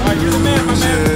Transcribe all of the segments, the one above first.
Alright, you're the man, my man.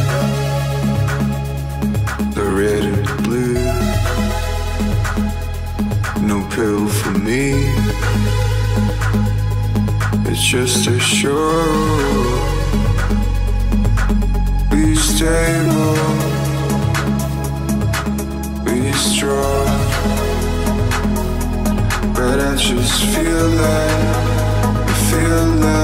just a show. Be stable, be strong. But I just feel that, feel that.